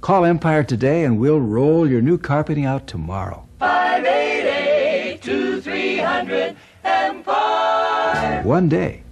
Call Empire today and we'll roll your new carpeting out tomorrow. 588 2300 Empire. One day.